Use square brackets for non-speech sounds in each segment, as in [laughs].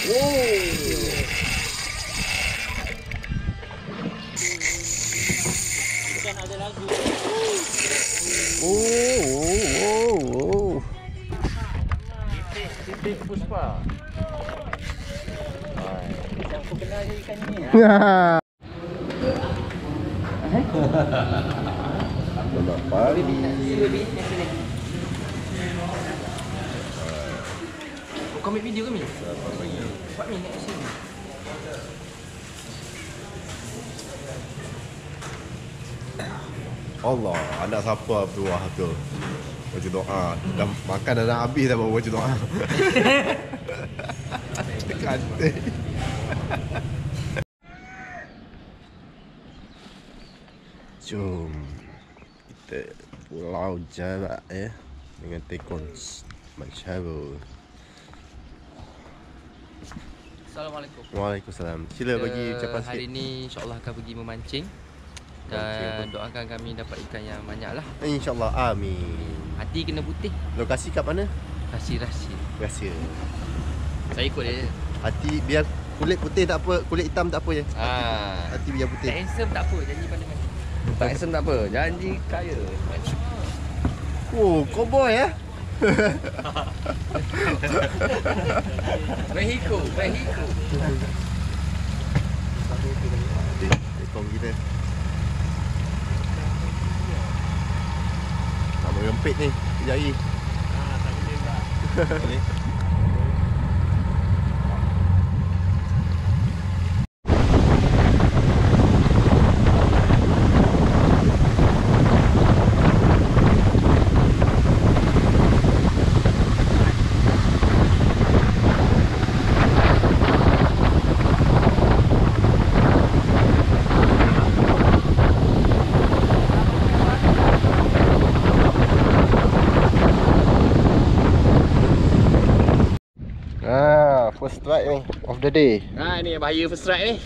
Bukan ada lagu. Oh, oh, oh, oh. Titik Puspa. Yang aku kenal je ikan ni. Kenapa? [laughs] Baby nak see baby. Yang sini. Kau ambil video ke Mi? Buat Mi nak sini. Anak siapa bawah tu? Baca doa. Dah makan dah nak habis dah baru baca doa. [laughs] Kantik. Jom kita pulau jarak ya dengan tekon Macabu. Assalamualaikum. Waalaikumsalam. Sila bagi ucapan Hari sikit. ni insyaAllah akan pergi Memancing Dan doakan kami dapat ikan yang banyak lah InsyaAllah. Amin. Hati kena putih Lokasi kat mana? Kasih rahsia Rahsia. Saya ikut dia Hati biar kulit putih tak apa, kulit hitam tak apa je. ah. Hati biar Tak putih. handsome tak apa Janji pada mana Tak handsome tak apa Janji kaya Oh, cowboy eh. [laughs] Mexico Mexico Tekong kita. Merempit ni, jari. Ah, tak boleh tak. [laughs] Boleh. Ah, first strike ni of the day. Ha ni bahaya first strike ni. [laughs]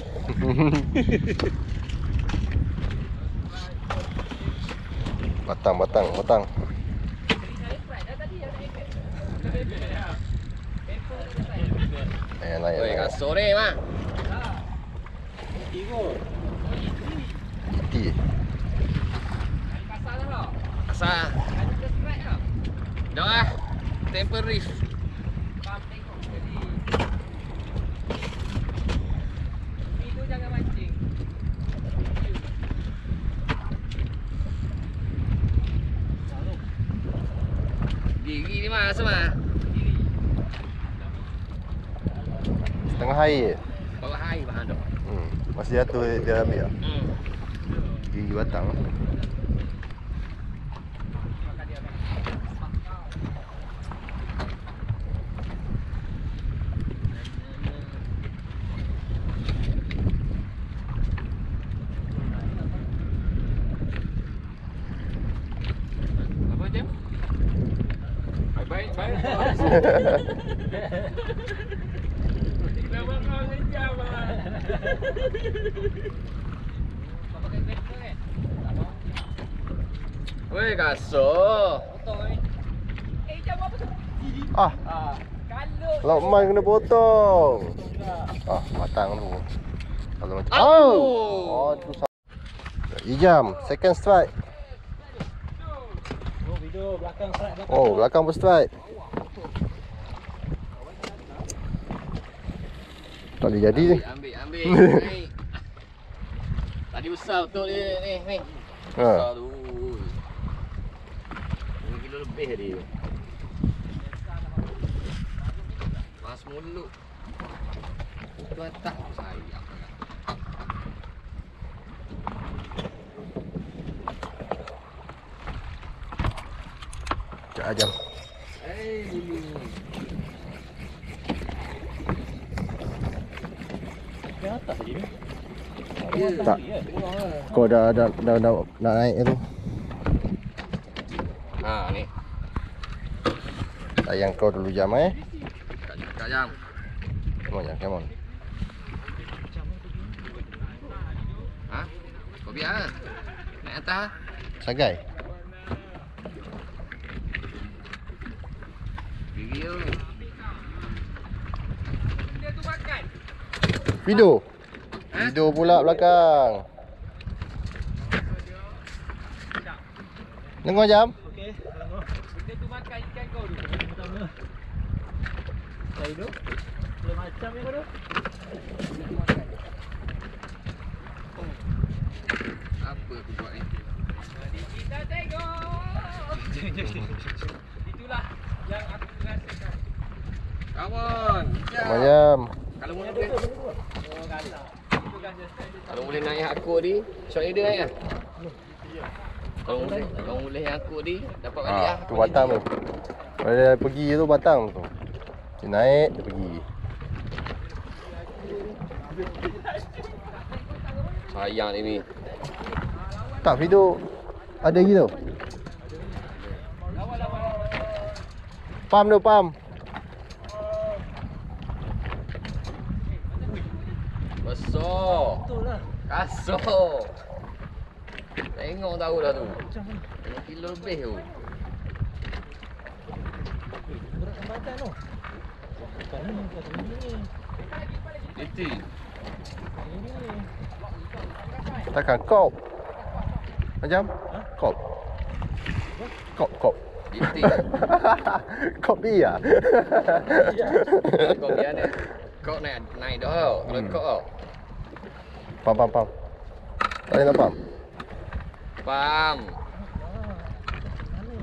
Batang, batang, batang. Eh, lain, Oi, sore mah. Iti. Asal. Dah ah. Temper reef. Diri ni mah semua. Setengah air. Bawah air bahan tu. Hmm. Masih jatuh dia ambil tak? Hmm. Gigi batang. Apa jam? Baik baik baik. Kenapa kau sejam ah? Weh kasut. Ah, Ah, Lokman kena potong. Ah, batang tu. Kalau macam Au! Oh, tu Ijam, second strike. Oh, belakang strike belakang. Oh, belakang pun strike. Tak boleh jadi ni. Ambil, ambil, ambil. [laughs] Tadi besar betul dia ni, ni. Besar Ha. tu. 5 kilo lebih dia. Mas mulut. Tu atas sayang. Sekejap ajam. Eh. Ke atas tadi ni? Tak. Kau dah dah dah, dah nak naik tu. Ha ni. Sayang kau dulu jam eh. Kat kat jam. Come on, come on. Ha? Kau biar. Naik atas. Sagai. Video. Video. Video pula belakang. Dengar jam? Benda tu makan ikan kau tu. Pertama. Saya tu. Belum macam yang kau tu. Apa aku buat ni? Kita tengok. [laughs] Itulah yang aku rasakan. Kawan. Jam. Kalau boleh boleh. Oh, kata. Kan Kalau boleh naik aku ni, shot leader naik lah. Kalau boleh, kalau boleh yang aku ni dapat balik lah. Ha, tu batang tu. Kalau dia pergi tu batang tu. Dia naik, dia pergi. Sayang dia ni. Tak video ada lagi tu. Pam tu, pam. Besar. Lah. Kasar. Tengok tahu dah tu. 5 kilo lebih tu. Berat sambatan tu. Ni. Takkan kop. Macam? Kop. Kop, kop. Itu. kop dia. Kau biar ni. Kau naik naik dah tau. Kalau Hmm. kau tau. Pam, pam, pam. Tak nak pam. Ni?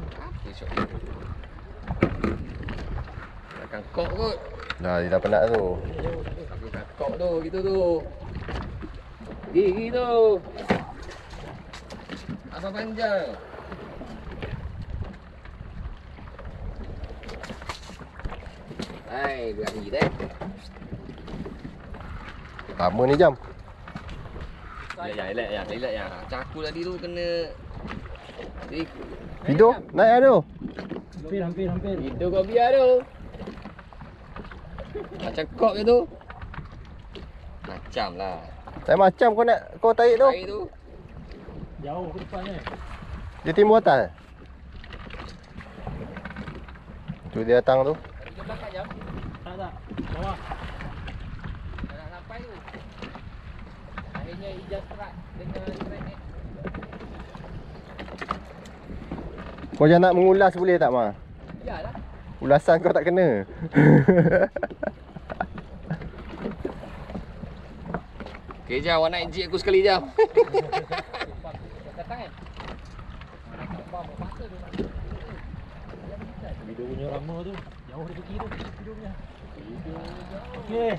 Takkan kok kot. Dah, dia dah penat tu. Aku kat kok tu, gitu tu. Gigi tu. Apa panjang? Hai, berani dah. Lama ni jam. Relax ya, relax ya, relax ya. Macam aku tadi tu kena Jadi, Video? Naik ada tu. Hampir, hampir, hampir. itu kau biar tu. Macam kok je tu. Macam lah. Saya macam kau nak kau tarik tu. Tarik tu. Jauh ke depan ni. Dia timbul atas. Tu dia datang tu. Belakang jam. Tak, tak. Bawah. Dah nak sampai tu. Akhirnya perat dengan track ni. Kau jangan nak mengulas boleh tak, Ma? Biarlah. Ulasan kau tak kena. [laughs] Okay, jam. Awak naik jeep aku sekali. Datang kan? Video punya lama tu. Jauh dari kiri tu. Video punya. Okey.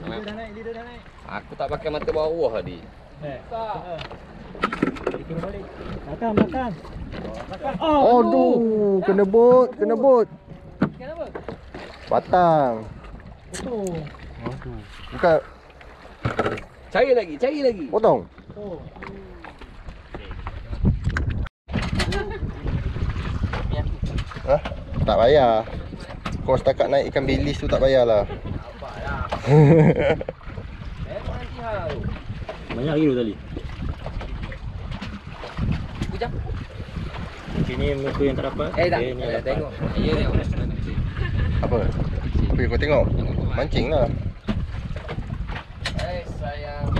Leader dah naik, leader dah naik. Aku tak pakai mata bawah tadi. Eh. Tak. Kira balik. Belakang, belakang. Belakang. Oh, Oh, aduh, kena bot, kena bot. Kenapa? Batang. Betul. Aduh. Bukan Cari lagi, cari lagi. potong. Oh. Ha? Tak payah. Kau setakat naik ikan bilis tu tak payahlah. Nampak dah. Memang nanti hal. Banyak lagi tu tadi. Aku jam. Sini muka yang tak dapat. Eh, tak. Okey, ni yang Eh, tengok. Ya, tengok. Apa? Pergi kau tengok. Mancing lah. Eh, sayang.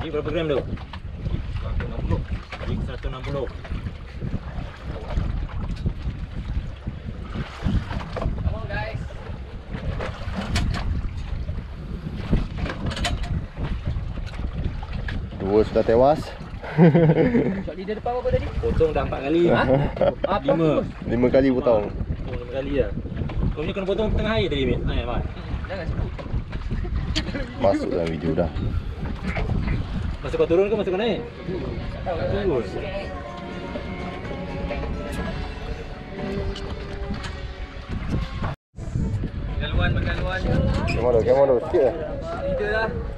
Ni berapa gram tu? 160. Jig 160. Dua sudah tewas. [laughs] Shot leader depan apa tadi? Potong dah 4 kali. Ha? Apa? Lima. Lima kali potong. Potong 5 kali dah. Kau punya kena potong tengah air tadi, Mit. Mat. Jangan sebut. Masuk dalam video dah. Masa kau turun ke masa kau naik? Tak tahu. Turun. Galuan bergaluan je. Kemana tu? Kemana tu? Sikit lah. Leader lah.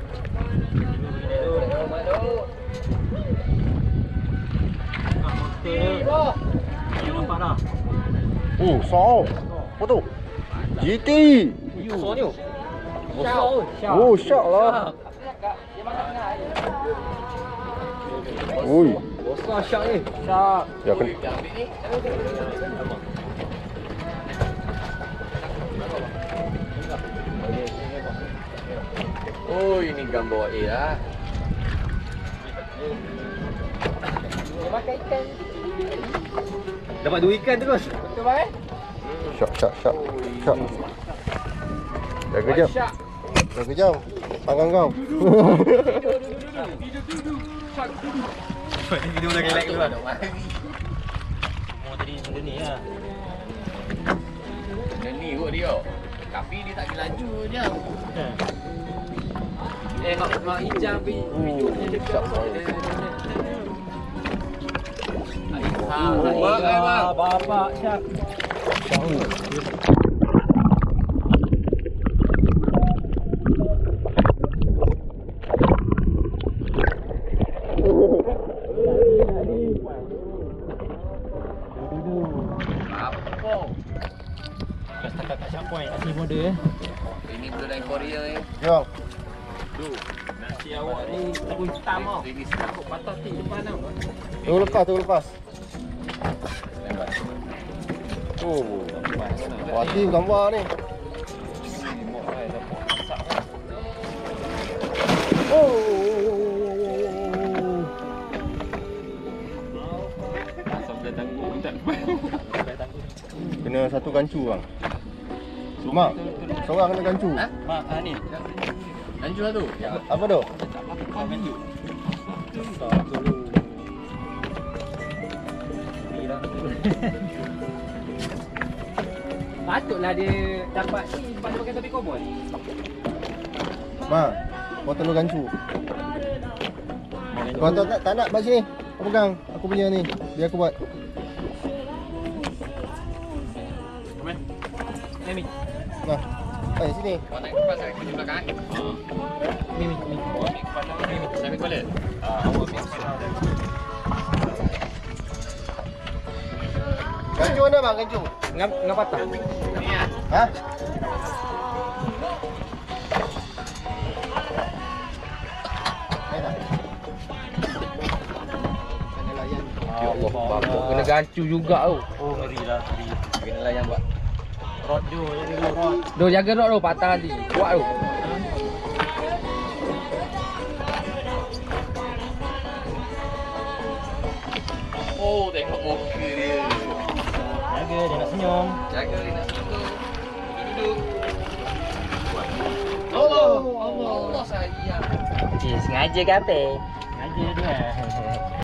Oh, saw. Apa tu? GT. Besar ni. Besar tu. Syak. Oh, shark lah. Ui. Besar shark ni. Syak. Ya, kena. Ni. Oh, ini gambar A lah. Makan ikan. Dapat dua ikan terus. Betul bang eh? Syok, syok, syok. Syok. Jaga jam. Jaga jam. Tangan kau. Video like dulu lah. Dah. Mau tadi benda ni lah. Dan ni kot dia. Tapi dia tak pergi laju je. Eh, mak mak hijau pi video punya dekat. Bang. Bapak Syak. Apa? Setakat kat Syak Point asli mode. Ini betul dari Korea ni. Jom. Nasi awak ni tahu hitam tau. Ini sedap. Takut patah tik depan tau. Tunggu lepas, tunggu lepas. Wati gambar ni. Asal dah tanggung tak. Kena satu gancu bang. Mak, seorang kena gancu. Ha? Mak ah ni. Lanjut lah tu. Ya. Apa tu? Kau kan tu. [laughs] Patutlah dia dapat ni sebab dia pakai topi koboi. Mak, kau tolong gancu. Kau tak, tak, tak nak buat sini. Kau pegang. Aku punya ni. Biar aku buat. Mimi. Nah. Eh, sini. Kau naik kepas saya kunci belakang. eh? Mimi, Mimi. Kau ambil kepala. Saya ambil kepala. Ah, awak ambil kepala. Gancu mana bang? Gancu. Ngap. Ni ah. Ha? Tak? Kena layan. Ya Allah, bapak kena gancu juga tu. Oh, ngeri lah. Ngeri. Kena layan buat. Rod dia, jadi rod. Doh jaga rod tu patah nanti. Kuat tu. Oh, tengok muka dia. Jaga dia nak senyum. Jaga dia nak duduk. Duduk. Allah, Allah, Allah sayang. Eh, sengaja ke apa? Sengaja dia. [laughs]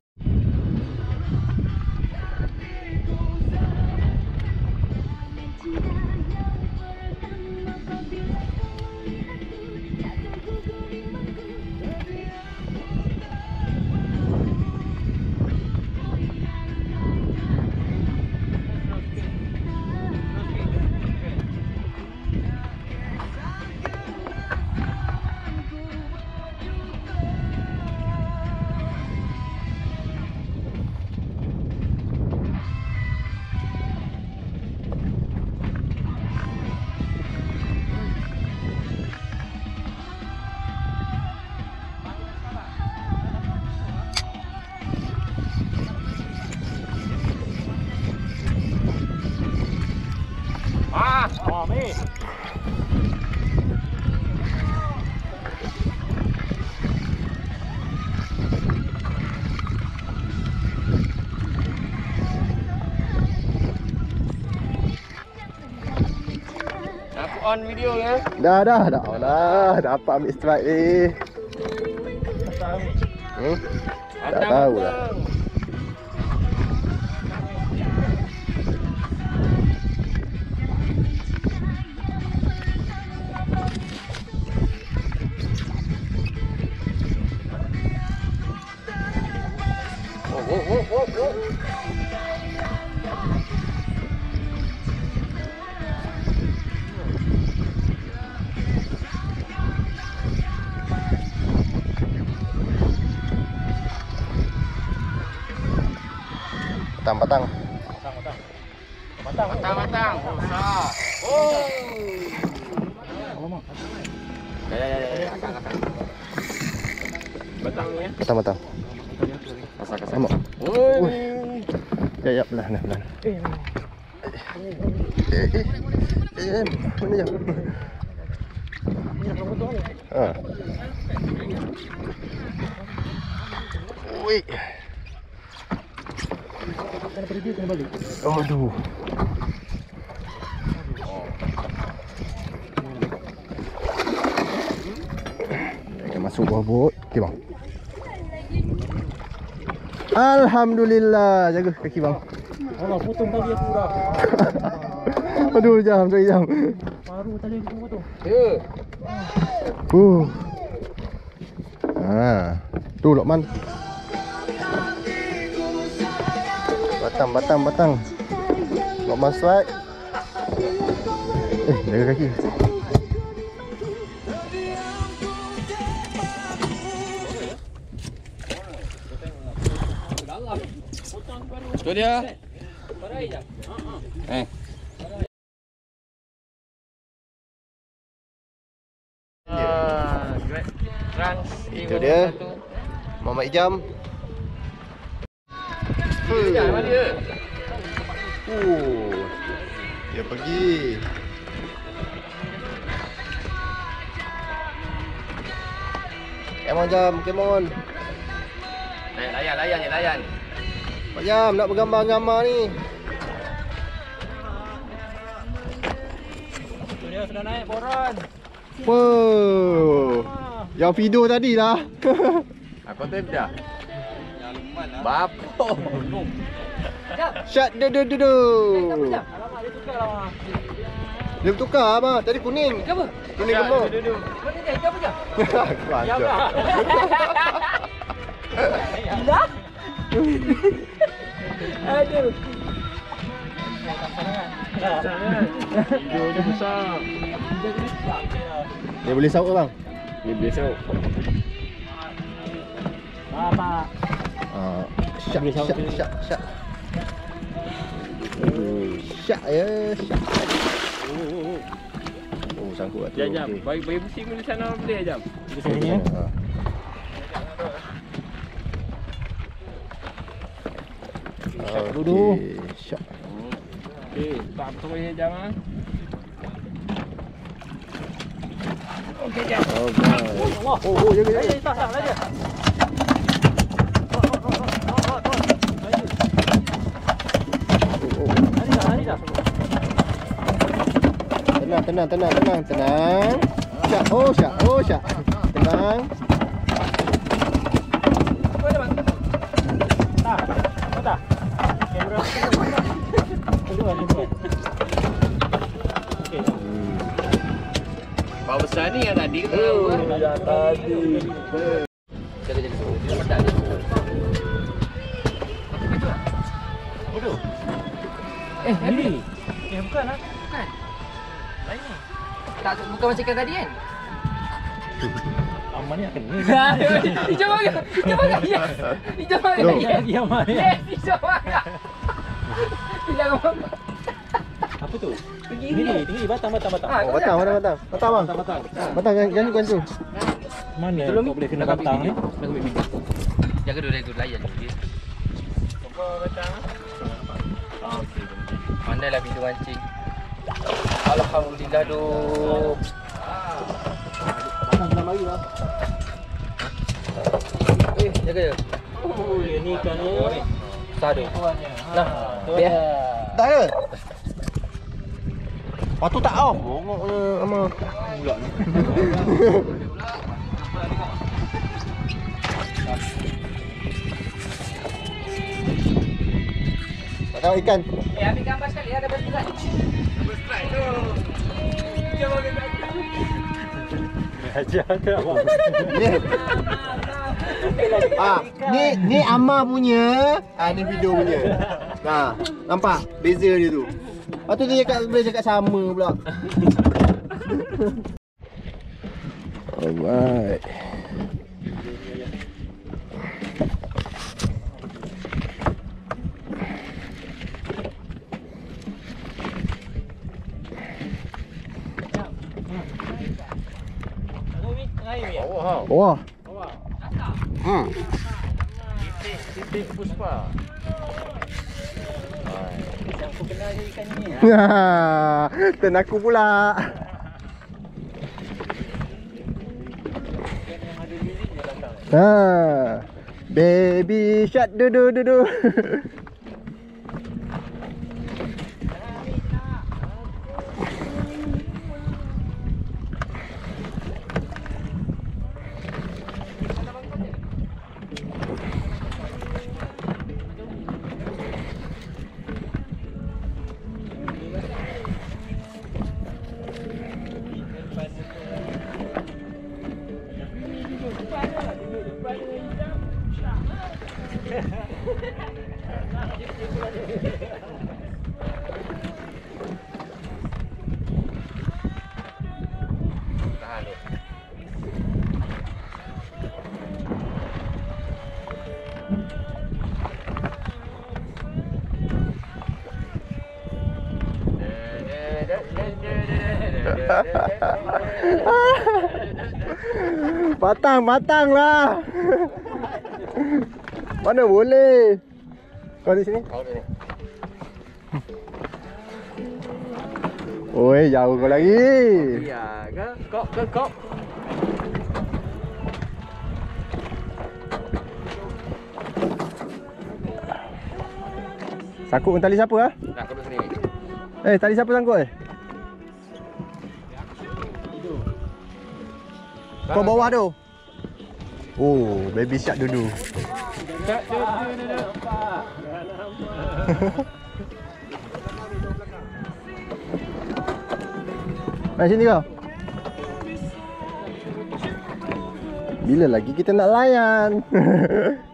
on video ya. Dah, dah, dah. Dah. Dapat ambil strike ni. Hmm? Tak tahu lah. Matang, matang. Matang, matang. Besar. Oh. Ya, ya, ya, ya. Batang ni ya. Patang, patang. Kasar, kasar. Amak. Oi. Ya, ya, belah, belah, belah. Eh, eh, eh, eh, mana jam? Ha? Oi. Kena pergi kena balik. Aduh. Akan masuk bawah bot. Okey bang. Alhamdulillah. Jaga kaki bang. Alah potong tali aku dah. [laughs] Aduh jam, jam. Baru tali aku potong. Ya. Uh. Ha. Tu Lokman. Batang, batang, batang. Lokman strike. Eh, jaga kaki. Tu dia. Eh. Ah, Trans Itu dia. Muhammad Ijam. Jangan dia? Oh. Dia pergi. Come on Jam, come on. Layan, layan, layan. Pak Jam nak bergambar-gambar ni. Tu dia sudah naik boron. Wow. Yang video tadi lah. Aku tu dah. Bapo. [laughs] Shut the the the the. Alamak dia tukar lah. Dia bertukar apa? Tadi kuning. Apa? Kuning gemuk. Mana dia? Itu apa je? Kelanjut. Gila. Aduh. Video dia besar. Dia boleh sauk ke bang? Syak Boleh sauk syak ke? syak syak. Oh, Syak ya, syak. Oh, sangkut kat tu. Jam, jam. Okey. Bagi bagi pusing di sana boleh jam. Di sini ya. Ah. dulu. Okey, Syak. Okey, tak apa boleh jam ah. Alright. Allah. Oh, oh, jaga jaga. Eh, tak tak lagi. Oh, oh. Lari dah, lari dah. Tenang, tenang, tenang, tenang, tenang. Syak, oh syak, oh syak. Tenang. Tak. Tak? Kamera. Bawa besar ni yang tadi ke tahu. Ya tadi. Macam ikan tadi kan? Aman ni akan ni. [laughs] Hijau mana? Hijau? Yes. Hijau? Go. Yes. Dia mana? Yes, hijau? Hilang apa? Apa tu? Pergi Ini ni. ni, tinggi batang batang batang. Ah, Oh, batang, batang, batang. Batang bang. Batang batang. Batang, jangan, jangan bukan tu. Mana Tolong kau boleh kena batang ni? Nak ambil. Jaga dulu, jaga dulu. Layan dulu. okey? Apa batang? Ah, okey. Pandailah video mancing. Alhamdulillah doh. Air lah. Eh, jaga je. Oh, ni ikan ni. Doh. Tuannya. Nah, biar. Tak ke? Patut tak off. Bongoknya ama. Pula ni. Tak tahu ikan. Eh, ambil gambar sekali. Ada berat. Ajar ke apa? Ah, ni ni ama punya. Ah ni video punya. Nah, nampak beza dia tu. Lepas tu dia cakap boleh cakap sama pula. Alright. Aduh, ni air ni. Bawah ha. Wah. Bawah. Hmm. Titik titik puspa. Yang aku kena je ikan ni. Ten aku pula. Ha. Baby shark du du du du. [laughs] [laughs] Batang, batang lah. Mana boleh? Kau di sini? Kau ni. Oi, jauh kau lagi. Ya? Kok ke kok? Sangkut dengan tali siapa ah? Nak duduk sini. Eh, tali siapa sangkut eh? Kau bawah tu. Oh, baby shark dulu. Tak, duduk, duduk, duduk. Mari sini kau. Bila lagi kita nak layan? [laughs]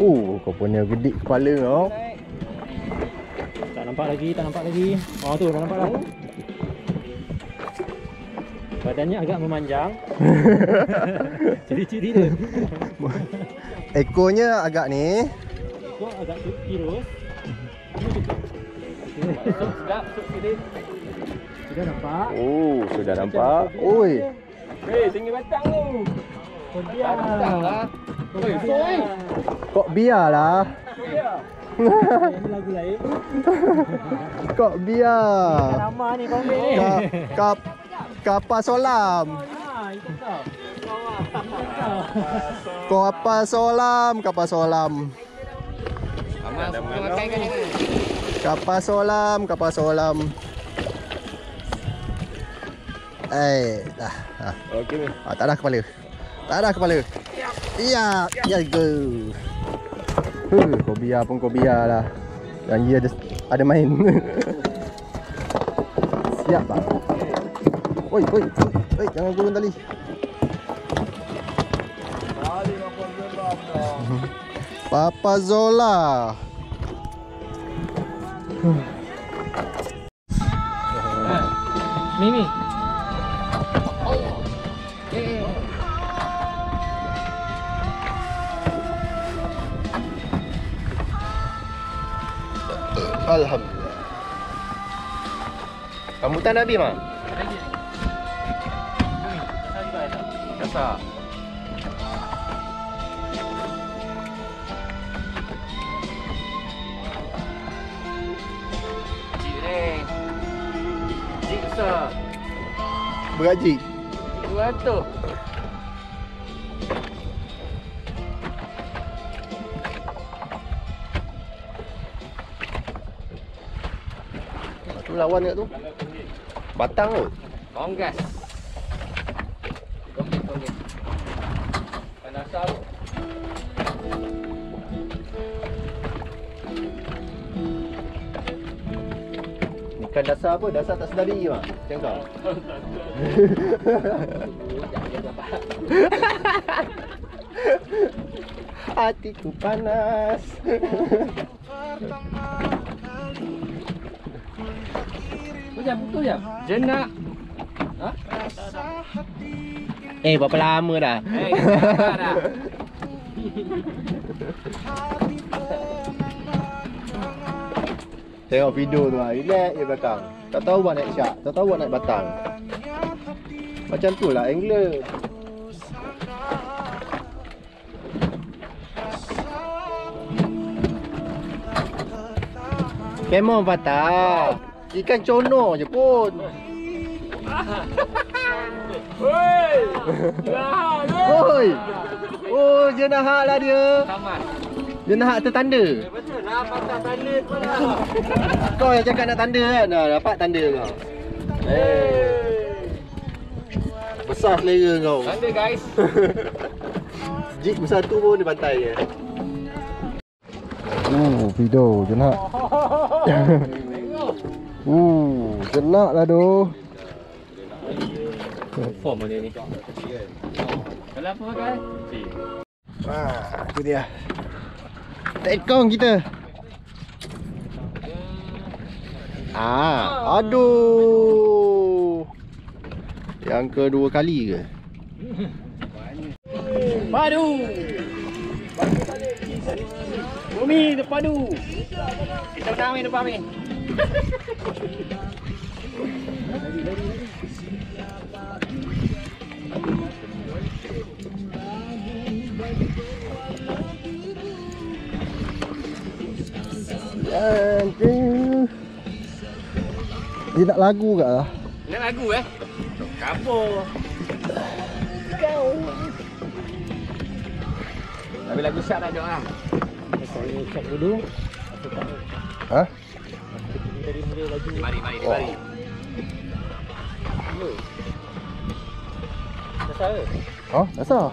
Oh, kau punya gedik kepala kau. Tak nampak lagi, tak nampak lagi. Oh tu, dah nampak dah. Badannya agak memanjang. [laughs] Ciri-ciri dia. Ekornya agak ni. Ekor agak tirus. Sedap, sini. Sudah nampak. Oh, sudah nampak. Oi. Hei, tinggi batang tu. Kemudian. Batang lah. Oi, soy. Kok biarlah. Lagu lain. Kok biar. Nama ni kau ni. Kap, kap, kapal solam. Kau. Apa solam, kapal solam. Kapal solam, kapal solam. Eh, dah. Okey. Ah, tak ada kepala. Tak ada kepala. Iya, ya go. Huh, kau biar pun kau biar lah. Yang dia ada, ada main. [laughs] Siap bang. Oi, oi, oi, jangan gulung tali. [laughs] Papa Zola. Mimi. Alhamdulillah. Sambutan dah habis, Mak? Cik Reng Cik Sa Berhaji lawan dekat tu. Batang tu. Konggas. Konggas, konggas. Panas tahu. Ikan dasar apa? Dasar tak sedari mak. Macam kau. [laughs] Hatiku panas. Tu jam, tu jam. Jenak. Eh, berapa lama dah? Eh, dah. Tengok video tu lah. Relax je belakang. Tak tahu buat naik syak. Tak tahu buat naik batang. Macam tu lah angler. Memang patah. Ikan cono je pun. Woi. Jahat. Oi. Oh, dia nahak lah dia. Tamat. Dia nahak tertanda. Betul lah patah tanda tu lah. Kau yang cakap nak tanda kan? Dah dapat tanda kau. Besar selera kau. Tanda guys. [laughs] Jig besar tu pun dia pantai je. Uh, video je nak. [laughs] uh, jenak lah tu. Form dia ni. Kalau apa makan? Ah, tu dia. Tekong kita. Ah, aduh. Yang kedua kali ke? Padu. Bumi tu padu. Kita tahu ni depan ni. Dia nak lagu kat lah. Nak lagu eh? Kapur. Tapi lagu syak tak ada lah. Ha? Mari, mari, mari. Oh, asal?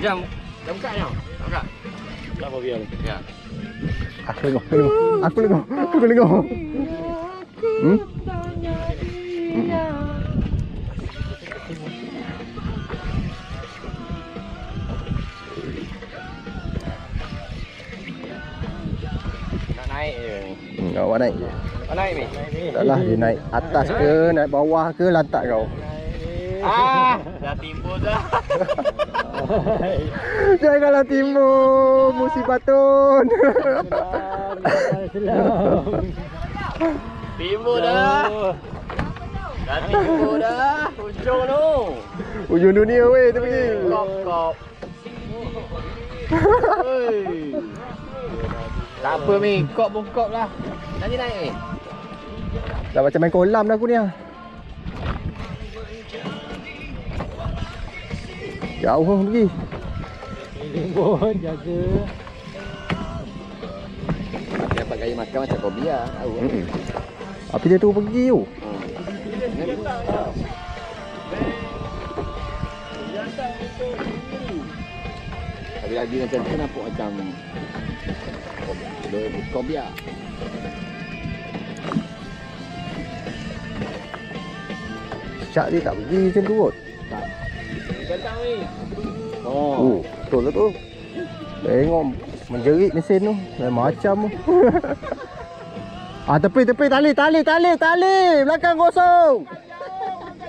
Jam. Jam buka jam. Buka. Tak apa biar. Ya. Aku tengok, aku tengok. Aku tengok, aku tengok. Hmm? Awak naik je. Nak naik ni. Tak lah, dia naik atas ke, naik bawah ke, lantak kau. Ah, [laughs] dah timbul dah. [laughs] Janganlah timbul, musibatun. [laughs] Timbul dah. Dah timbul dah. Hujung tu. Ujung dunia weh, tu pergi. Kop kop. Tak apa mi, kop pun kop lah. Nanti naik ni. Dah macam main kolam dah aku ni ah. Jauh pun pergi. Dia dapat gaya makan macam kau biar. Tahu. Hmm. Apa dia tu pergi tu? Tapi lagi macam tu nampak macam kau biar. Syak dia tak pergi macam tu kot. Datang ni. Oh. Oh, betul lah tu. Tengok menjerit mesin tu. Lain macam tu. [laughs] ah, tepi, tepi, tali, tali, tali, tali. Belakang kosong.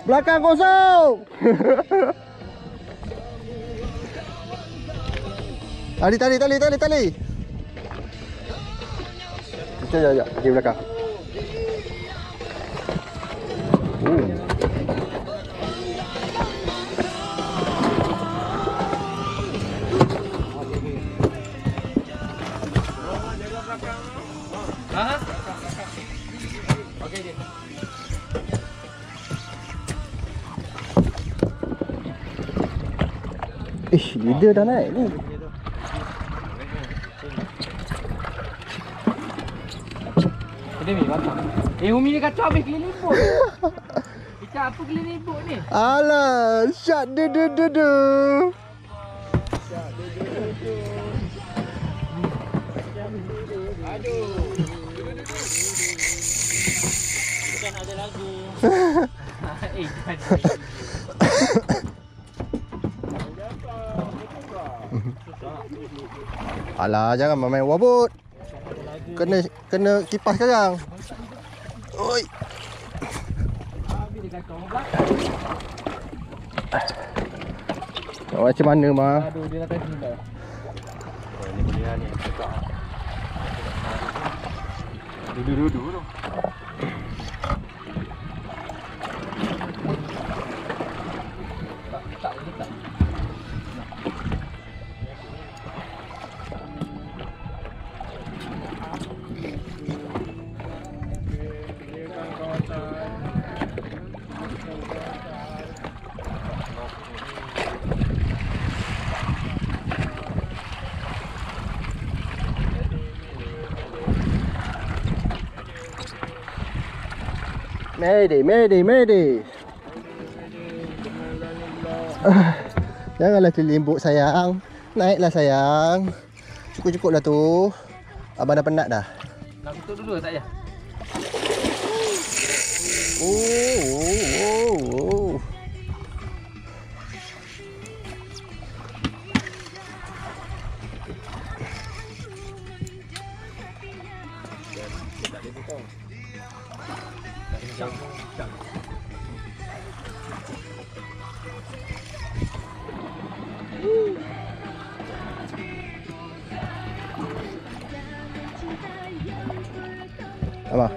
Belakang kosong. [laughs] tali, tali, tali, tali, tali. Jap, jap. Pergi belakang. Leader dah naik ni. Ada. Eh Umi ni kacau habis keliling. [laughs] Kita apa keliling pun ni? Alah, syak du du du du. Eh, kan. Alah, jangan main wabut. Kena kena kipas sekarang. Oi. Macam mana mah? Aduh, dia nak tadi dah. Mayday, mayday, mayday. Ah, [sighs] Janganlah kelimbuk sayang. Naiklah sayang. Cukup-cukup dah tu. Abang dah penat dah. Nak tutup dulu tak ya? Oh, Abang.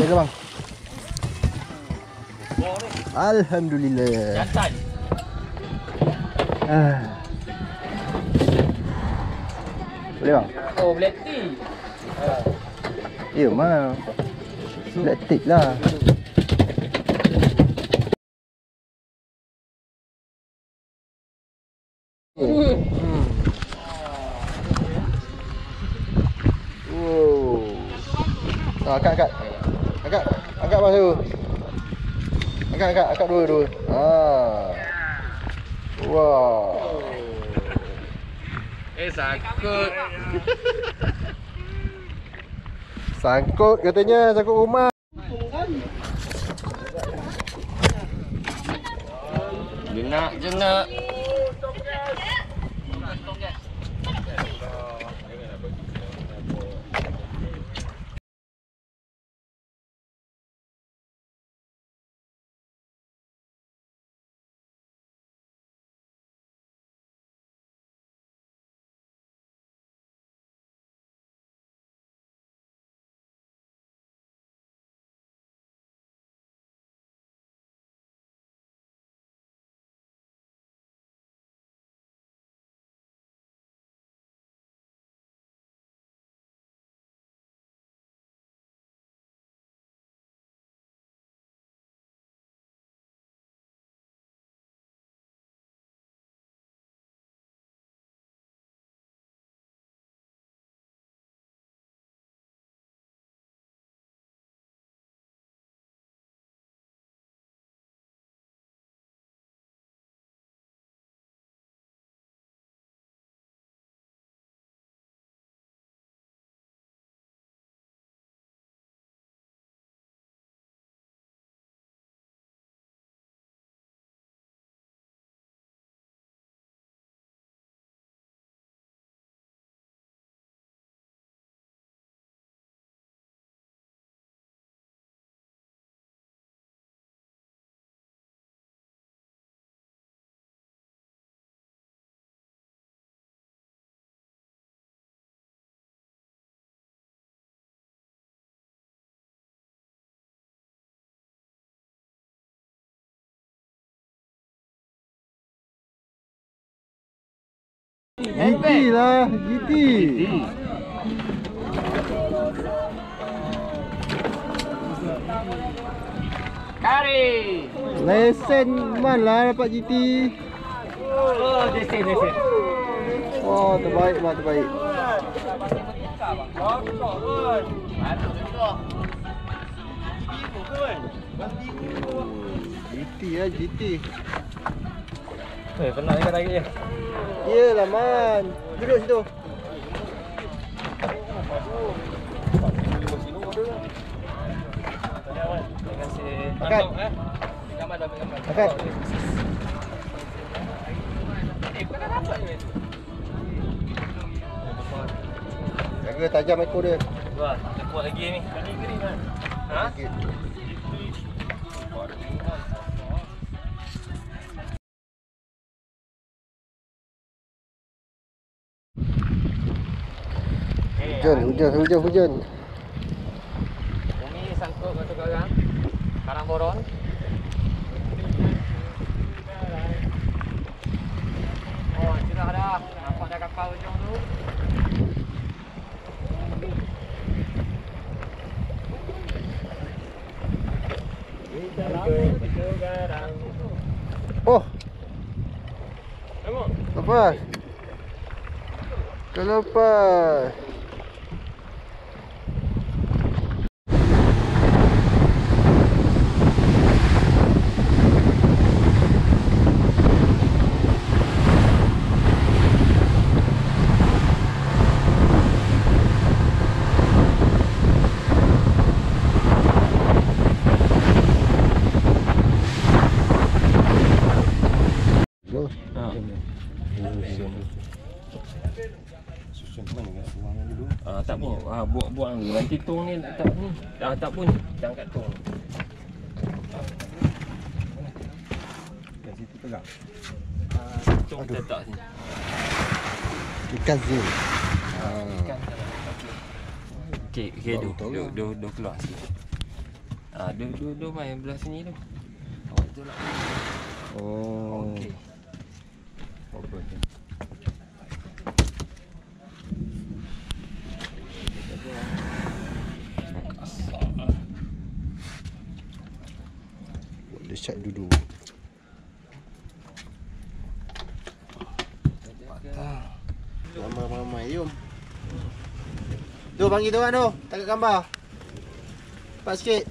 Jaga bang. Alhamdulillah. Jantan. Ah. Boleh bang? Oh, black tea. Ya mah. Laktik lah. Sakut. Sangkut katanya sangkut rumah. GT lah, GT. Kari. Lesen man lah dapat GT. Oh, desin, desin. Oh, terbaik bang, terbaik. GT lah, GT. Eh, pernah dekat lagi ya. Yelah man. Duduk situ. Terima kasih. Angkat. Gambar dah gambar. Angkat. Eh, kau dah dapat ni. Jaga tajam ekor dia. Wah, kita kuat lagi ni. Kering-kering kan. Ha? Sikit. Hujan, hujan, hujan, hujan. Umi sangkut batu karang. Karang boron. Oh, cerah dah. Nampak dah kapal ujung tu. Oh. Lepas. Terlepas. Susun mana kat buang dulu. Ah tak apa. Ah buang dulu. Nanti tong ni tak ni. Ah tak pun. Jangan kat tong. Kat situ tegak. Ah tong kita tak sini. Ikan zin. Kan. Okey, okey Baru du. tahu Du lah. du du keluar sini. Ah du du du main belah sini tu. Awak tolak. Oh. Okey. Apa Boleh chat dulu. Ramai-ramai, jom. Tu, panggil tu orang tu. Tangkap gambar. Cepat sikit.